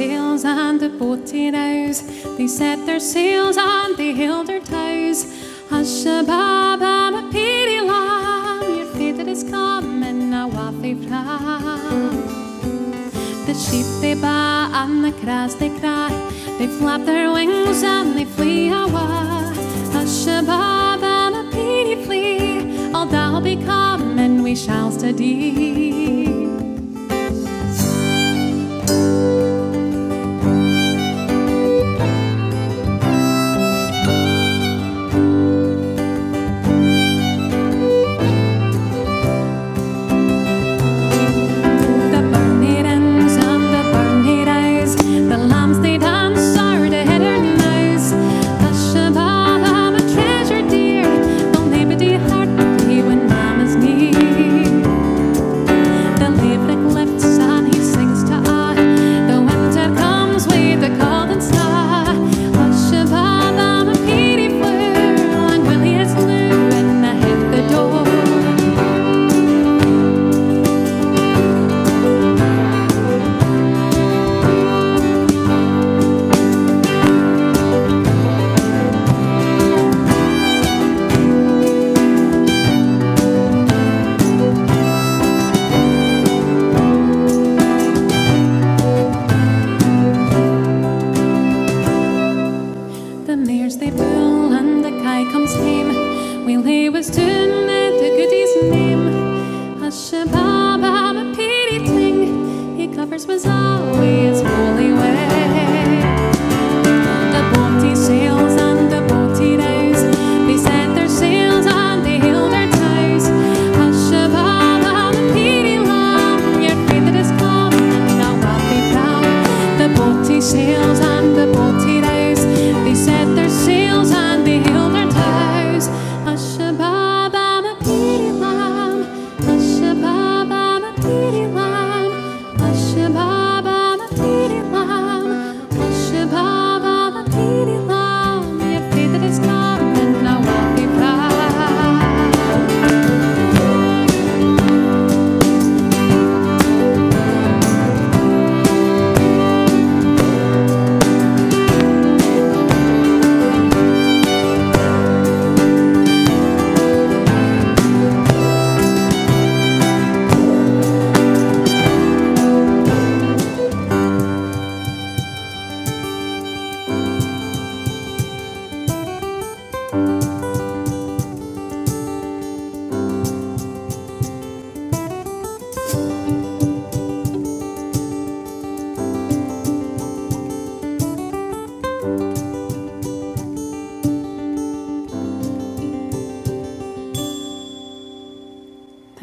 sails the. They set their sails and they held their tows. Hush a bab a peely lamb, your fate is coming, a waffy pram. The sheep they baa and the crass they cry. They flap their wings and they flee away. Hush a bab and a flee, all that'll be coming, we shall study. covers was always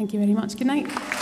Thank you very much. Good night.